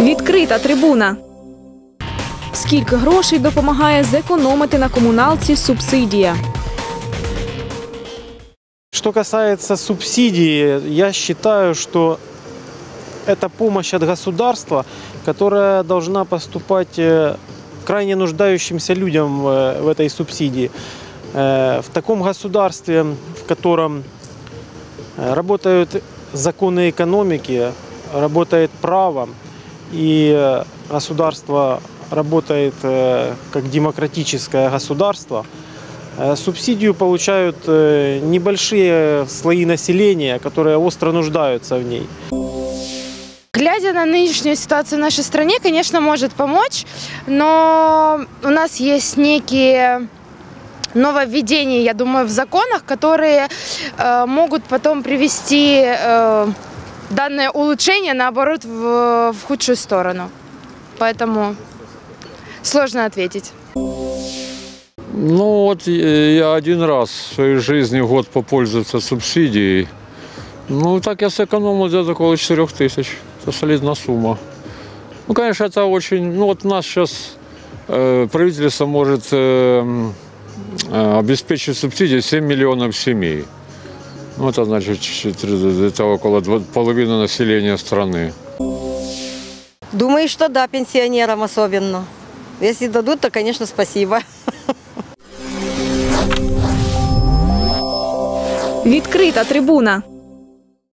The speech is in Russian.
Відкрита трибуна. Скільки грошей допомагає зекономити на комуналці субсидія? Что касается субсидий, я считаю, что это помощь от государства, которая должна поступать э, крайне нуждающимся людям э, в этой субсидии. Э, В таком государстве, в котором э, работают законы экономики, работает право, и э, государство работает э, как демократическое государство, Э, Субсидию получают небольшие слои населения, которые остро нуждаются в ней. Глядя на нынешнюю ситуацию в нашей стране, конечно, может помочь, но у нас есть некие нововведения, я думаю, в законах, которые э, могут потом привести э, данное улучшение, наоборот, в, в худшую сторону. Поэтому сложно ответить. Ну вот э, я один раз в своей жизни год попользоваться субсидией. Ну так я сэкономил где-то около 4 тысяч. Это солидная сумма. Ну, конечно, это очень... Ну вот у нас сейчас э, правительство может э, м, э, обеспечить субсидии 7 миллионов семей. Ну, это значит, это около половины населения страны. Думаю, что да, пенсионерам особенно. Если дадут, то, конечно, спасибо. Відкрита трибуна.